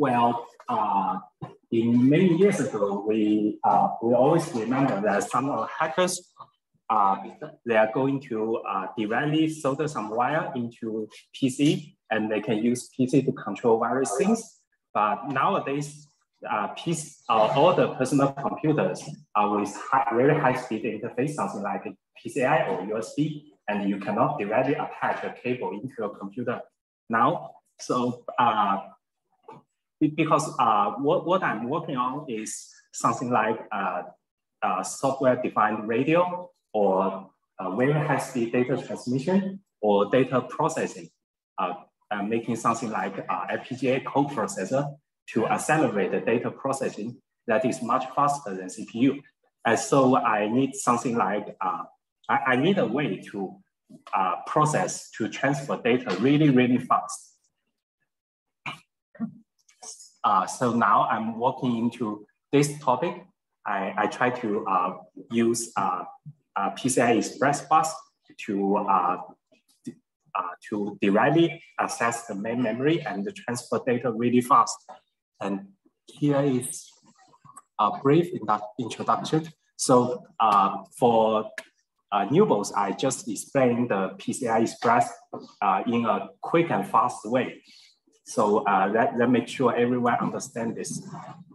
Well, uh, in many years ago, we uh, we always remember that some hackers uh, they are going to uh, directly solder some wire into PC and they can use PC to control various things. But nowadays, uh, PC, uh, all the personal computers are with high, very high speed interface, something like PCI or USB, and you cannot directly attach a cable into your computer now. So uh, because uh, what, what I'm working on is something like uh, uh, software-defined radio or uh, very high-speed data transmission or data processing, uh, uh, making something like uh, FPGA coprocessor to accelerate the data processing that is much faster than CPU. And so I need something like, uh, I, I, need a way to uh, process, to transfer data really, really fast. Uh, so now I'm walking into this topic. I, I try to uh, use uh, uh, PCI Express bus to uh, to directly access the main memory and transfer data really fast. And here is a brief introduction. So for uh, I just explained the PCI Express uh, in a quick and fast way. So uh, let, let make sure everyone understand this.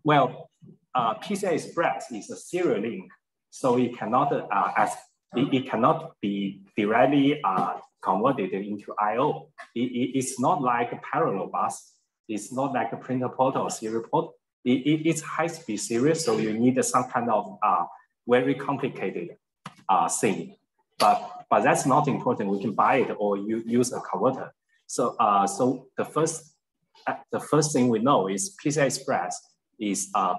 Well, uh, PCI Express is a serial link, so it cannot uh, as it, it, cannot be directly uh, converted into I/O. It, it, it's not like a parallel bus. It's not like a printer port or serial port. It it's high-speed serial, so you need some kind of uh, very complicated uh, thing. But but that's not important. We can buy it or you use a converter. So uh, so the first the first thing we know is PCI Express is uh,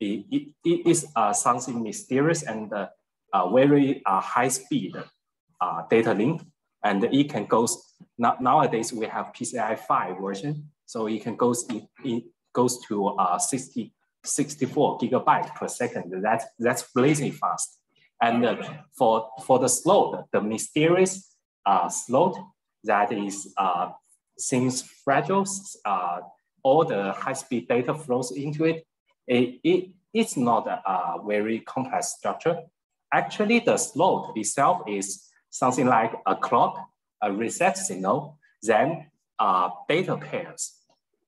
it, it, it is uh, something mysterious and uh, uh, very uh, high speed uh, data link. And it can go, nowadays we have PCI 5 version. So it can goes, it, it goes to uh, 60, 64 gigabytes per second. That's, that's blazing fast. And uh, for, for the slot, the mysterious uh, slot that is seems fragile, uh, all the high-speed data flows into it. It, it, it's not a, a very complex structure. Actually, the slot itself is something like a clock, a reset signal, then uh, data pairs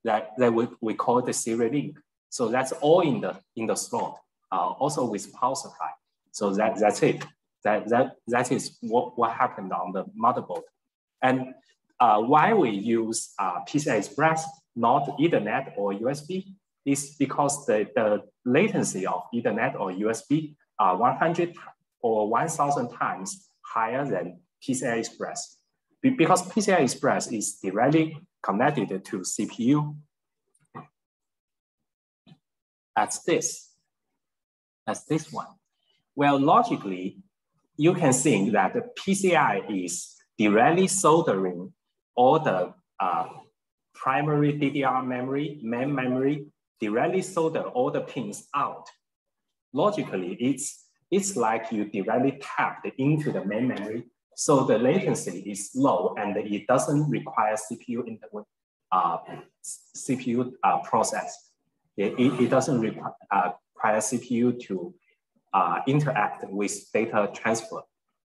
that, that we, we call the serial link. So that's all in the in the slot, uh, also with power supply. So that, that's it. That, that, that is what, what happened on the motherboard. And uh, why we use uh, PCI Express, not Ethernet or USB, is because the, the latency of Ethernet or USB are 100 or 1,000 times higher than PCI Express. Be because PCI Express is directly connected to CPU. As this, as this one. Well, logically, you can think that the PCI is directly soldering all the uh, primary DDR memory, main memory, directly solder all the pins out. Logically, it's, it's like you directly tapped into the main memory. So the latency is low and it doesn't require CPU in the uh, CPU uh, process. It, it, it doesn't require, uh, require CPU to uh, interact with data transfer.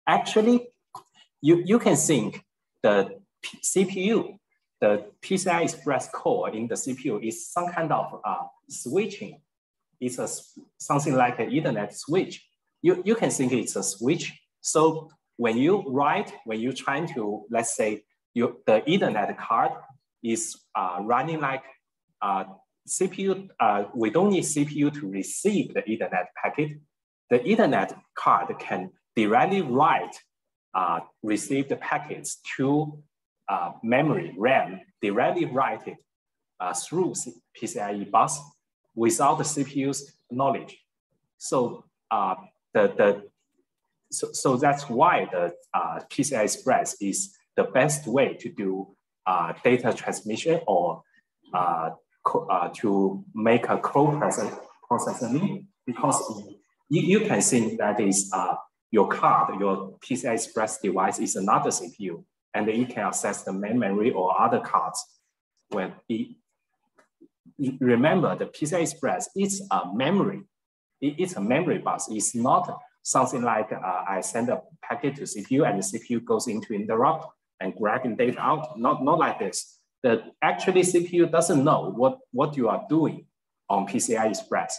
Actually, you, you can think the CPU, the PCI Express core in the CPU is some kind of uh, switching. It's a, something like an Ethernet switch. You, you can think it's a switch. So when you write, when you're trying to, let's say, you, the Ethernet card is uh, running like uh, CPU, uh, we don't need CPU to receive the Ethernet packet. The Ethernet card can directly write uh, receive the packets to uh, memory, RAM, directly write it uh, through PCIe bus without the CPU's knowledge. So uh, the, the so, so that's why the uh, PCI Express is the best way to do uh, data transmission or uh, uh, to make a co-processing because you, you can think that is uh, your card, your PCI Express device is another CPU and it can access the main memory or other cards when it, remember the PCI Express, it's a memory. it's a memory bus. It's not something like uh, I send a packet to CPU and the CPU goes into interrupt and grabbing data out. Not, not like this. The actually CPU doesn't know what, what you are doing on PCI Express.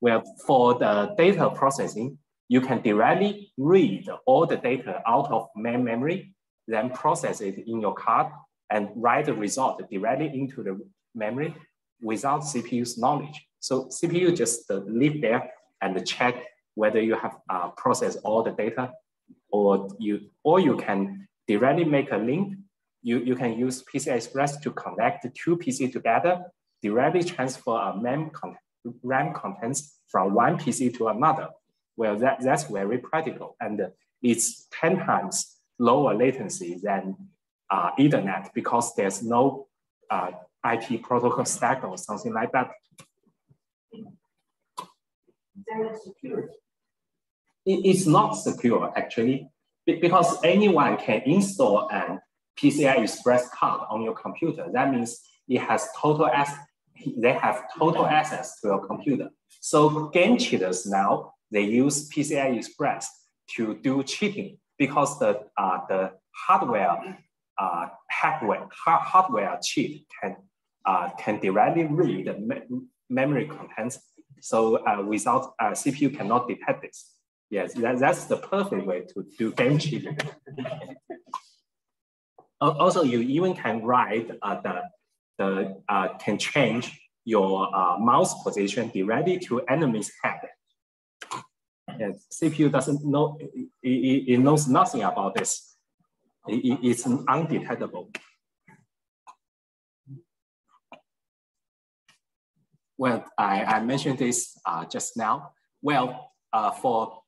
Well, for the data processing, you can directly read all the data out of main memory, then process it in your card and write the result directly into the memory without CPU's knowledge. So CPU just uh, live there and check whether you have uh, processed all the data or you, or you can directly make a link. You, you can use PCI Express to connect two PC together, directly transfer a MEM con RAM contents from one PC to another. Well, that, that's very practical and it's 10 times lower latency than uh, Ethernet because there's no uh, IP protocol stack or something like that. it's not secure actually because anyone can install an PCI Express card on your computer. That means it has total access, they have total access to your computer. So game cheaters now, they use PCI Express to do cheating because the, uh, the hardware uh, hardware, hardware cheat can, uh, can directly read the me memory contents. So uh, without uh, CPU cannot detect this. Yes, that, that's the perfect way to do game cheating. also, you even can write uh, the, the uh, can change your uh, mouse position directly to enemy's head. Yes, CPU doesn't know, it, it, it knows nothing about this. It, it's undetectable. Well, I, I mentioned this uh, just now. Well, uh, for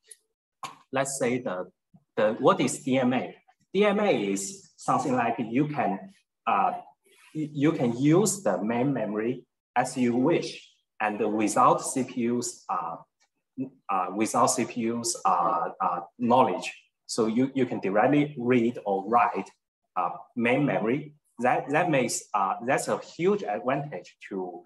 let's say the, the what is DMA? DMA is something like you can uh, you can use the main memory as you wish and without CPU's uh, without CPU's uh, uh, knowledge. So you, you can directly read or write uh, main memory. That, that makes, uh, that's a huge advantage to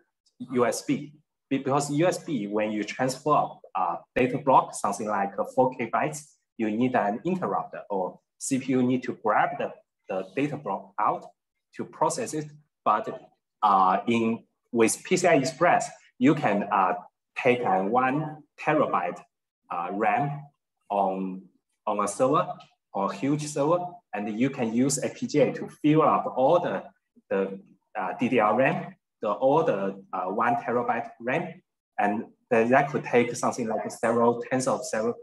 USB because USB, when you transfer a uh, data block, something like 4K bytes, you need an interrupter or CPU need to grab the, the data block out to process it. But in with PCI Express, you can uh, take a one terabyte uh, RAM on, on a server or a huge server, and you can use FPGA to fill up all the, the uh, DDR RAM the all the uh, one terabyte RAM, and that could take something like several tens of several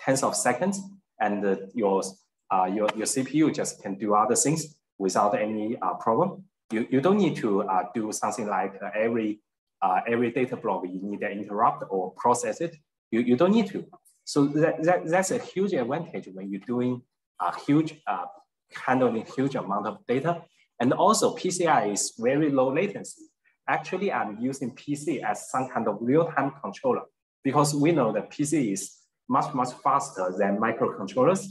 tens of seconds, and uh, your your your CPU just can do other things without any uh, problem. You, you don't need to uh, do something like uh, every uh, every data block you need to interrupt or process it. You, you don't need to. So that, that, that's a huge advantage when you're doing a huge handling huge amount of data. And also PCI is very low latency. Actually, I'm using PC as some kind of real-time controller because we know that PC is much, much faster than microcontrollers.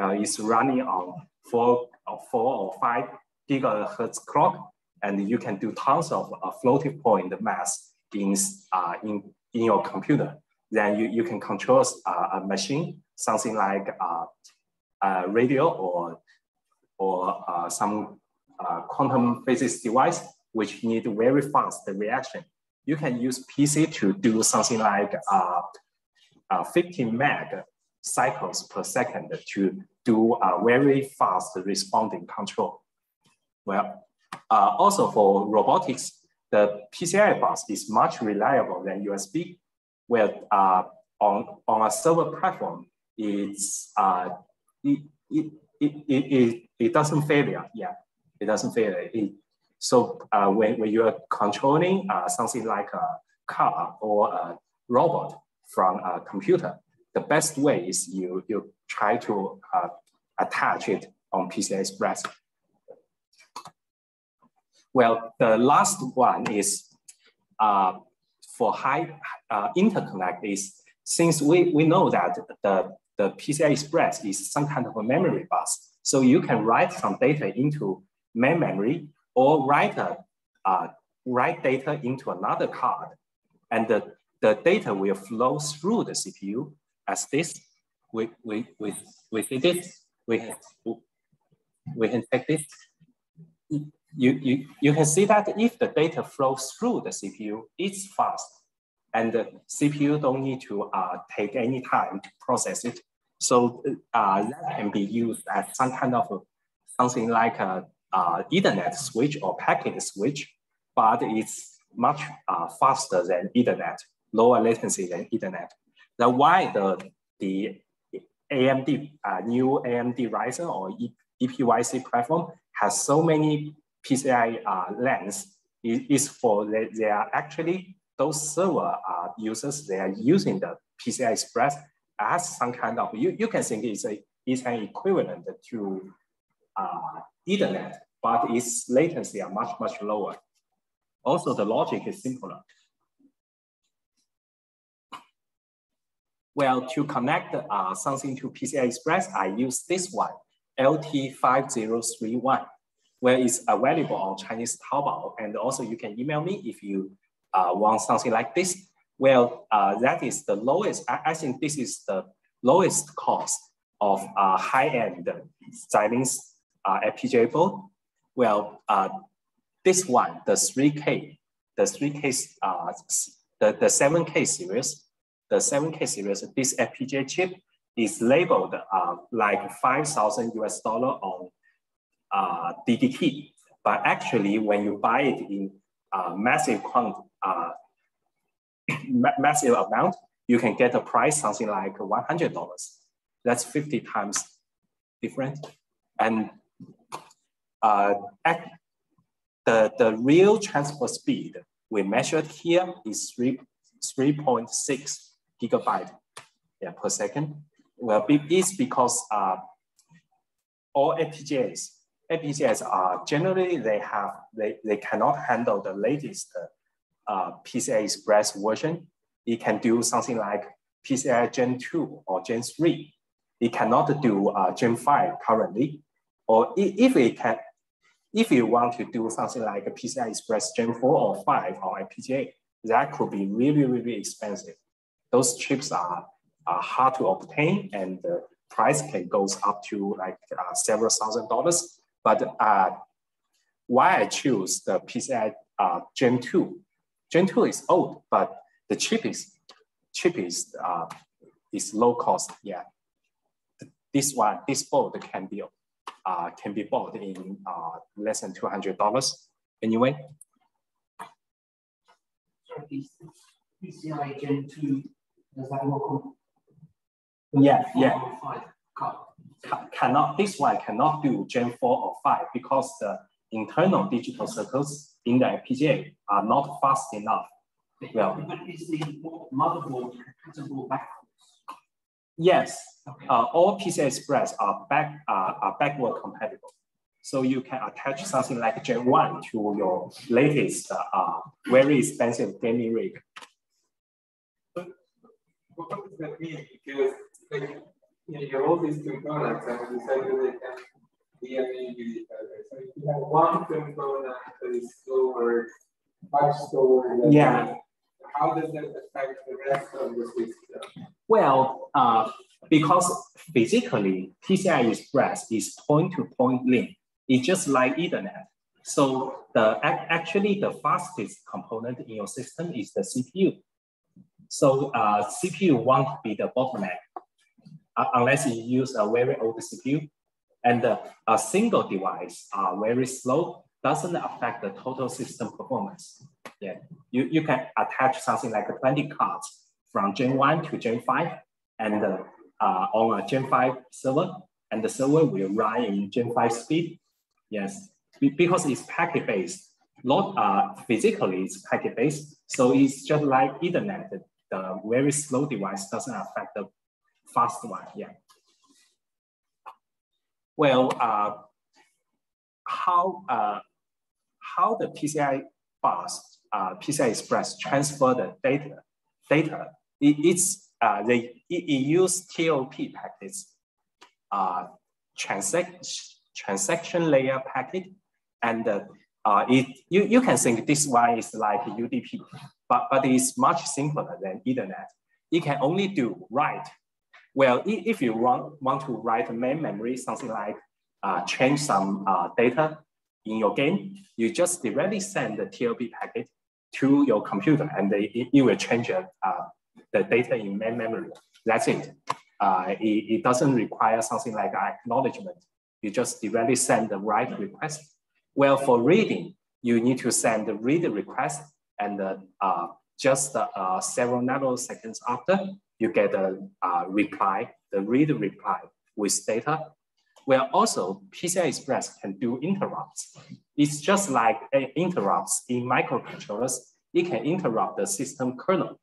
Uh, it's running on four, or uh, four or five gigahertz clock, and you can do tons of uh, floating point math in, uh, in, in your computer. Then you, you can control uh, a machine, something like uh, a radio or, or uh, some quantum physics device which need very fast reaction. You can use PC to do something like uh, uh, 15 meg cycles per second to do a very fast responding control. Well, uh, also for robotics, the PCI bus is much reliable than USB, where uh, on, on a server platform, it's, uh, it, it, it, it, it, doesn't fail. Yeah, it doesn't fail. It, so uh, when, when you are controlling uh, something like a car or a robot from a computer, the best way is you, you try to uh, attach it on PCI Express. Well, the last one is uh, for high uh, interconnect is since we, we know that the, the PCI Express is some kind of a memory bus. So you can write some data into main memory or write a, uh, write data into another card, and the, the data will flow through the CPU as this. We, we, we, we see this, we, we can take this. You, you, you can see that if the data flows through the CPU, it's fast. And the CPU don't need to uh, take any time to process it. So uh, that can be used as some kind of something like a, a Ethernet switch or packet switch, but it's much uh, faster than Ethernet, lower latency than Ethernet. That's why the, the AMD, uh, new AMD Ryzen or EPYC platform has so many PCI uh, lanes. It is for they, they are actually those server uh, users, they are using the PCI Express as some kind of, you, you can think it's, a, it's an equivalent to uh, Ethernet, but its latency are much, much lower. Also, the logic is simpler. Well, to connect uh, something to PCI Express, I use this one, LT5031, where it's available on Chinese Taobao. And also you can email me if you uh, want something like this. Well, uh, that is the lowest, I, I, think this is the lowest cost of uh, high-end Xilinx uh, FPGA board. Well, uh, this one, the 3K, the 3K, uh, the, the 7K series, the 7K series, this FPGA chip is labeled uh, like 5,000 US dollar on uh, DDT. But actually, when you buy it in uh, massive quant, uh, massive amount, you can get a price something like $100. That's 50 times different. And uh, the, the real transfer speed we measured here is 3, 3.6 gigabyte yeah, per second. Well, it's because uh, all FPGAs, FPGAs are generally they have they, they cannot handle the latest uh, PCI Express version. It can do something like PCI Gen 2 or Gen 3. It cannot do uh, Gen 5 currently. Or if it can, if you want to do something like a PCI Express Gen 4 or 5 or FPGA, that could be really, really expensive. Those chips are, are hard to obtain and the price can goes up to like uh, several thousand dollars. But uh, why I choose the PCI uh, Gen 2? Gen 2 is old, but the chip is, uh, is low cost, yeah. This one, this board can be uh, can be bought in uh, less than $200 anyway. So PCI Gen 2, does that work on? Yeah, yeah. Cannot, this one cannot do Gen 4 or 5 because the internal digital circuits in the FPGA are not fast enough. Well, but is the motherboard compatible backwards? Yes, okay. uh, all PCI Express are back uh, are backward compatible. So you can attach something like Gen 1 to your latest uh, very expensive gaming rig. What does that mean? Because like, you, have all these two components and that they can DMA with each other. So if you have one component that is slower, much slower than yeah. how does that affect the rest of the system? Well, uh, because physically PCI Express is point-to-point -point link. It's just like Ethernet. So the actually the fastest component in your system is the CPU. So uh, CPU won't be the bottleneck unless you use a very old CPU. And uh, a single device are very slow, doesn't affect the total system performance. Yeah, you, you can attach something like 20 cards from Gen 1 to Gen 5 and uh, uh, on a Gen 5 server, and the server will run in Gen 5 speed. Yes, because it's packet based. Not uh, physically, it's packet based. So it's just like Ethernet. The very slow device doesn't affect the fast one. Yeah. Well, uh, how uh, how the PCI bus, uh, PCI Express transfer the data data it, it's uh, they it, it use TLP packets, uh, transaction transaction layer packet, and uh, uh, it you, you can think this one is like UDP, but, but it's much simpler than Ethernet. It can only do write. Well, if you want, want to write main memory, something like uh, change some uh, data in your game, you just directly send the TLP packet to your computer and they, it, it will change uh, the data in main memory. That's it. Uh, it. It doesn't require something like acknowledgement. You just directly send the write request. Well, for reading, you need to send the read request and uh, just uh, several nanoseconds after, you get a reply, the read reply with data. Well, also PCI Express can do interrupts. It's just like eh, interrupts in microcontrollers. It can interrupt the system kernel,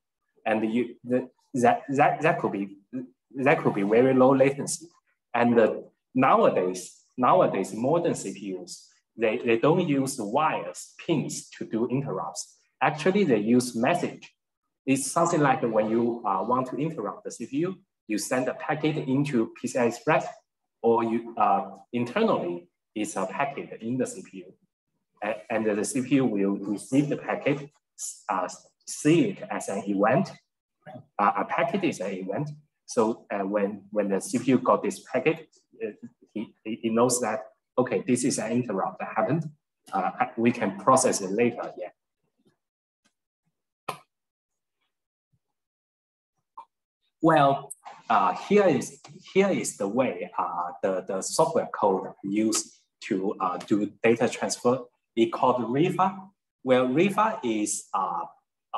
and you the, that that that could be that could be very low latency. And nowadays, nowadays modern CPUs they, they don't use wires, pins to do interrupts. Actually, they use message. It's something like when you uh, want to interrupt the CPU, you send a packet into PCI Express, or you uh, internally, it's a packet in the CPU. And, and the CPU will receive the packet, uh, see it as an event. Uh, a packet is an event. So uh, when, when the CPU got this packet, it, it, it knows that okay, this is an interrupt that happened. Uh, we can process it later, yeah. Well, uh, here is here is the way uh, the, the software code used to uh, do data transfer. It called RIFFA. Well, RIFFA is uh,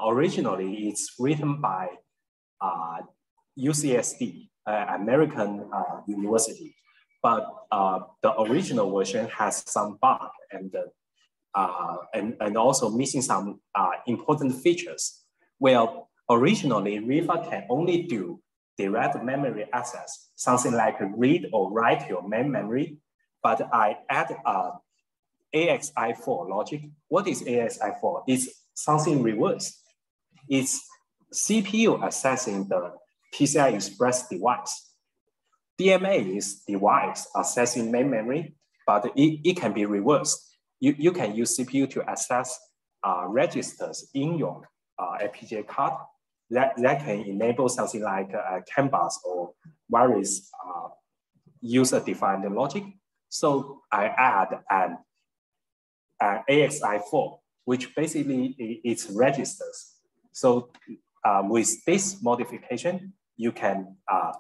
originally it's written by UCSD, uh, American uh, University but the original version has some bug and, and, and also missing some important features. Well, originally RIFFA can only do direct memory access, something like read or write your main memory, but I add uh, AXI4 logic. What is AXI4? It's something reverse. It's CPU accessing the PCI Express device DMA is device accessing main memory, but it, it can be reversed. You, you can use CPU to access uh, registers in your uh, FPGA card that, that can enable something like uh, CAN bus or various uh, user-defined logic. So I add an, an AXI4, which basically is registers. So uh, with this modification, you can uh,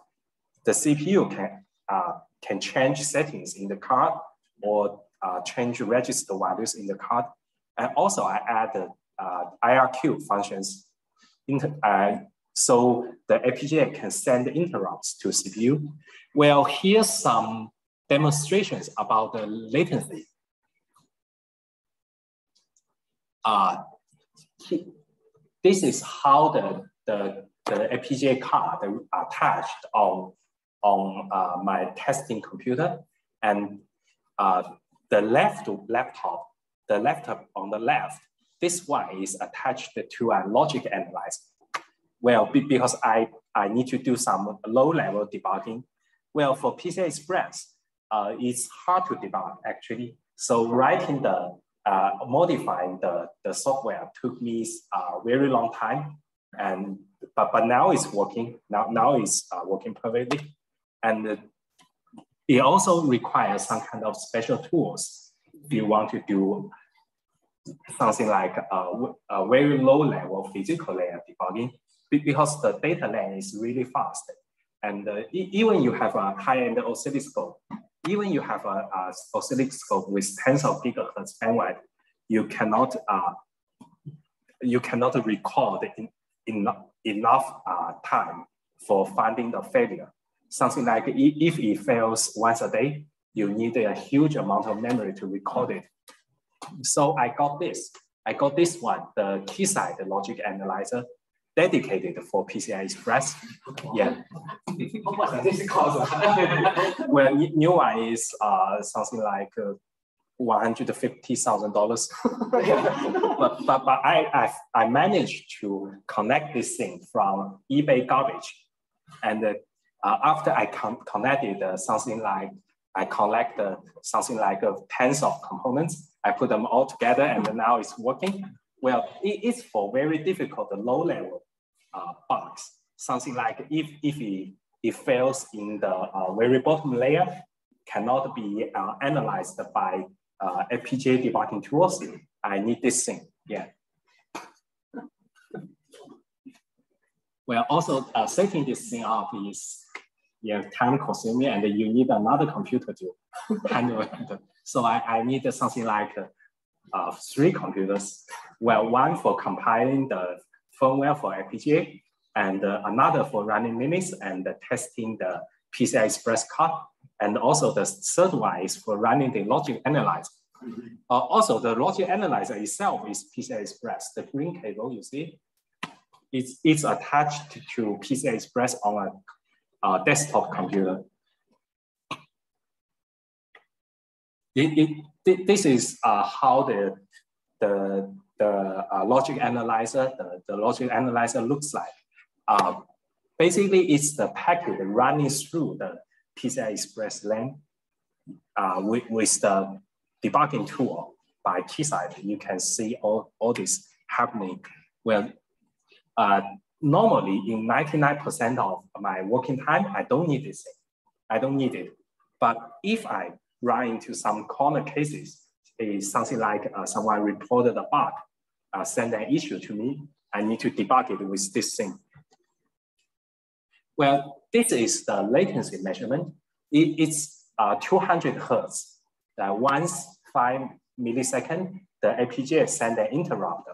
the CPU can, uh, can change settings in the card or uh, change register values in the card. And also I add uh, IRQ functions. Inter uh, so the FPGA can send interrupts to CPU. Well, here's some demonstrations about the latency. Uh, this is how the, the, the FPGA card attached on on uh, my testing computer and uh, the left laptop, the laptop on the left, this one is attached to a logic analyzer. Well, because I, I need to do some low level debugging. Well, for PCI Express, uh, it's hard to debug actually. So writing the, uh, modifying the, the software took me a uh, very long time. And, but, but now it's working, now, now it's uh, working perfectly. And it also requires some kind of special tools if you want to do something like a, a very low level physical layer debugging because the data length is really fast. And uh, even you have a high-end oscilloscope, even you have a, a, oscilloscope with tens of gigahertz bandwidth, you cannot uh, you cannot record in, in, enough uh, time for finding the failure something like if it fails once a day, you need a huge amount of memory to record it. So I got this. I got this one, the Keysight logic analyzer, dedicated for PCI Express. Yeah. well, new one is uh, something like uh, $150,000. but, but, but I, I, I managed to connect this thing from eBay garbage and uh, uh, after I connected uh, something like, I collect uh, something like uh, tens of components, I put them all together and now it's working. Well, it is for very difficult low level uh, bugs. Something like if, if it, it fails in the uh, very bottom layer, cannot be uh, analyzed by uh, FPGA debugging tools, I need this thing, yeah. Well, also uh, setting this thing up is yeah, time consuming and you need another computer to handle it. So I, I need something like uh, three computers. Well, one for compiling the firmware for FPGA and uh, another for running Linux and testing the PCI Express card. And also the third one is for running the logic analyzer. Uh, also, the logic analyzer itself is PCI Express. The green cable you see, it's, it's attached to PCI Express on a, a desktop computer. It, it, this is uh, how the, the, the uh, logic analyzer, the, the logic analyzer looks like. Uh, basically, it's the packet running through the PCI Express lane uh, with, with the debugging tool by Keysight. You can see all, all this happening. Well, uh, normally in 99% of my working time, I don't need this thing. I don't need it. But if I run into some corner cases, is something like uh, someone reported a bug, uh, send an issue to me, I need to debug it with this thing. Well, this is the latency measurement. It, it's uh, 200 hertz. That once five millisecond, the FPGA send an interrupt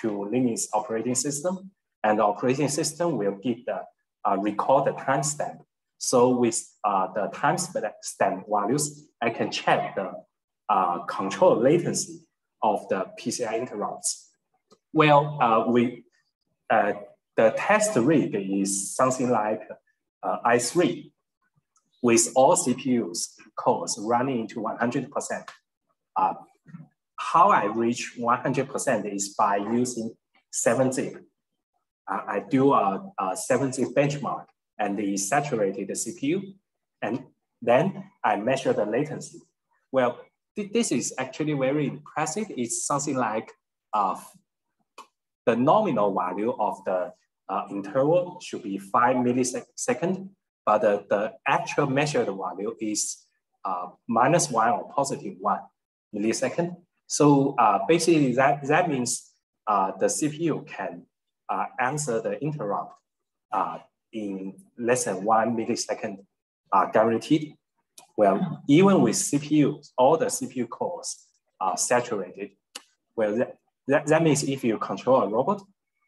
to Linux operating system and the operating system will give the uh, record the timestamp. So with uh, the timestamp stamp values, I can check the uh, control latency of the PCI interrupts. Well, uh, we, uh, the test rig is something like uh, i3 with all CPUs cores running into 100%. Uh, how I reach 100% is by using 7-zip I do a, a 70 benchmark and the saturated CPU, and then I measure the latency. Well, th this is actually very impressive. It's something like uh, the nominal value of the uh, interval should be five milliseconds, but the, the actual measured value is uh, minus one or positive one millisecond. So uh, basically that, that means uh, the CPU can uh, answer the interrupt uh, in less than one millisecond are guaranteed. Well, even with CPU, all the CPU cores are saturated. Well, that, that, that means if you control a robot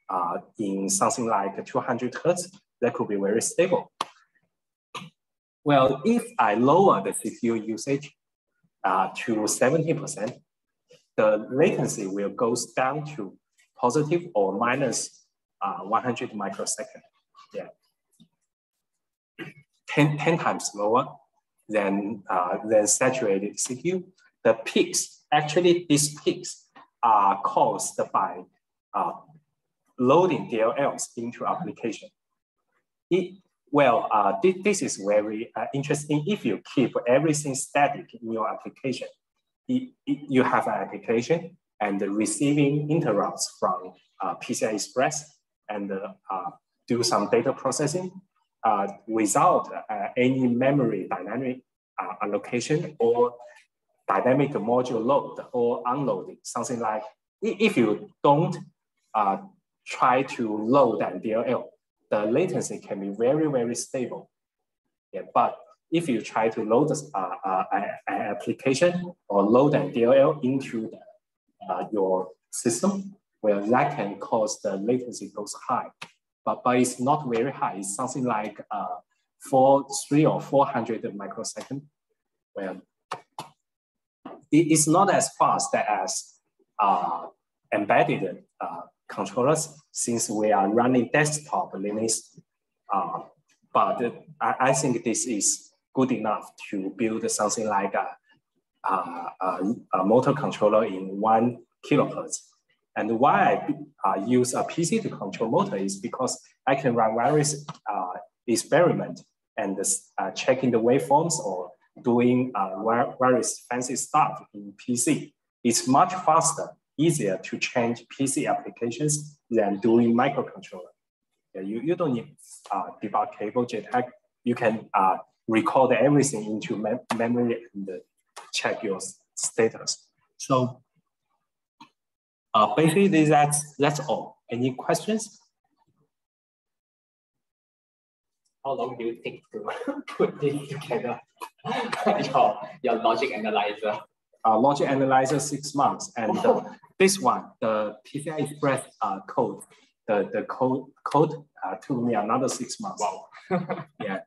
uh, in something like 200 hertz, that could be very stable. Well, if I lower the CPU usage uh, to 70%, the latency will go down to positive or minus uh, 100 microsecond. Yeah. 10, 10 times lower than, uh, than saturated CPU. The peaks, actually these peaks are caused by uh, loading DLLs into application. It, well, uh, th this is very uh, interesting. If you keep everything static in your application, it, it, you have an application and receiving interrupts from uh, PCI Express and uh, do some data processing uh, without uh, any memory dynamic allocation or dynamic module load or unloading, something like if you don't uh, try to load an DLL, the latency can be very, very stable. Yeah, but if you try to load uh, uh, an application or load an DLL into the, your system, well, that can cause the latency goes high, but, but it's not very high. It's something like uh, four, three or 400 microsecond. Well, it is not as fast as uh, embedded uh, controllers since we are running desktop Linux. Uh, but I, I, think this is good enough to build something like a, a, a, a motor controller in one kilohertz. And why I uh, use a PC to control motor is because I can run various uh, experiment and uh, checking the waveforms or doing uh, various fancy stuff in PC it's much faster, easier to change PC applications than doing microcontroller. Yeah, you, you don't need uh, debug cable JTAG. You can uh, record everything into mem memory and check your status. So uh, basically that's, that's all. Any questions? How long do you take to put this together? your, your logic analyzer. Uh, logic analyzer six months, and uh, this one, the PCI Express uh, code, the the code code uh, took me another six months. Wow. yeah,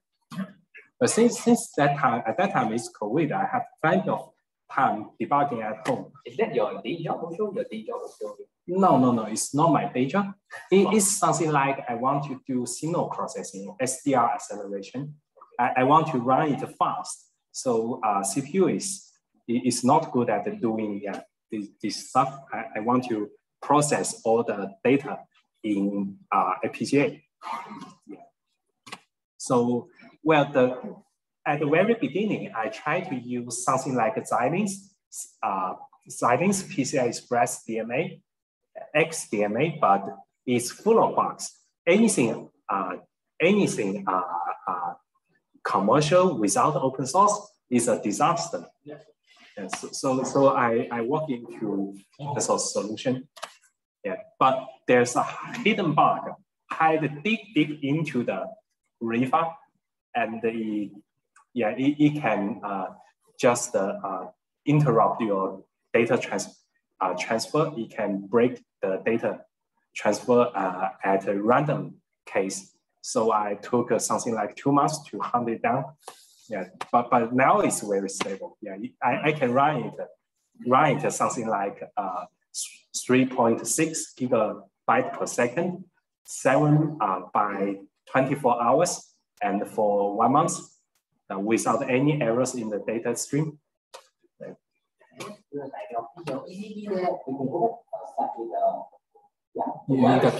but since since that time, at that time it's COVID, I have plenty of time debugging at home. Is that your day job also? Your day job also? No, no, no, it's not my day job. It is something like I want to do signal processing, SDR acceleration. I, I want to run it fast. So uh, CPU is, is not good at doing uh, this, this stuff. I, I want to process all the data in uh, FPGA. Yeah. So, well, the at the very beginning, I tried to use something like Xilinx, uh, Xilinx PCI Express DMA, XDMA, but it's full of bugs. Anything, uh, anything uh, uh, commercial without open source is a disaster. Yeah. so, so, so I, I walk into the solution. Yeah, but there's a hidden bug. Hide deep, deep into the RIFFA, and the yeah, it, it can uh, just uh, uh, interrupt your data trans transfer. It can break the data transfer at a random case. So I took something like two months to hunt it down. Yeah, but but now it's very stable. Yeah, I, I can run it, run it something like uh, 3.6 gigabyte per second, seven uh, by 24 hours, and for one month Uh, without any errors in the data stream. Yeah, the.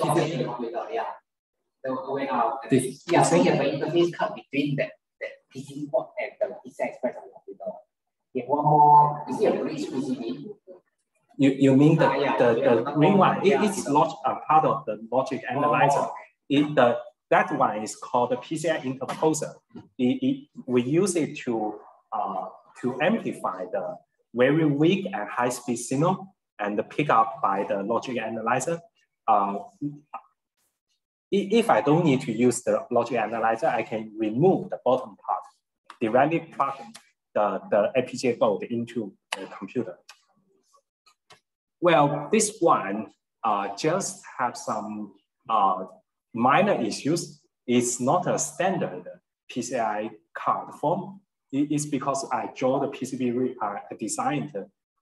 The. This, yeah, so you have an interface cut between that, that PCB port and the PCI Express on the computer. You one more, is it a bridge PCB? You, you mean the, yeah, the, the, the green one? It, it's not a part of the logic analyzer. Oh. It, the, that one is called the PCI interposer. It, it, we use it to, uh, to amplify the very weak and high speed signal and pick up by the logic analyzer. Uh, if I don't need to use the logic analyzer, I can remove the bottom part, directly plug the, the FPGA board into the computer. Well, this one uh, just have some uh, minor issues. It's not a standard PCI card form. It's because I draw the PCB uh, designed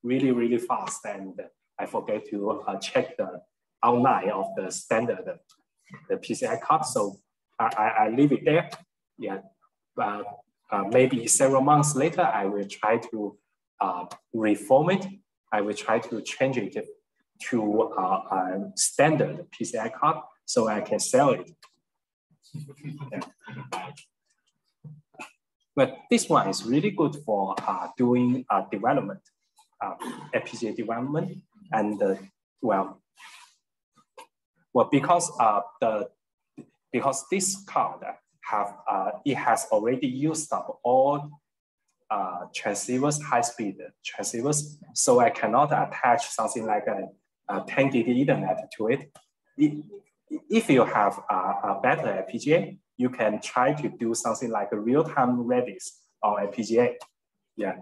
really, really fast and I forget to uh, check the outline of the standard the PCI card. So I, I, I leave it there. Yeah, but uh, maybe several months later, I will try to uh, reform it. I will try to change it to uh, a standard PCI card so I can sell it. yeah. But this one is really good for uh, doing uh, development, uh, FPGA development, and uh, well, well because uh, the because this card have uh, it has already used up all uh, transceivers, high speed transceivers, so I cannot attach something like a, a 10 gig Ethernet to it. it if you have a, a better FPGA, you can try to do something like a real-time Redis on FPGA. Yeah,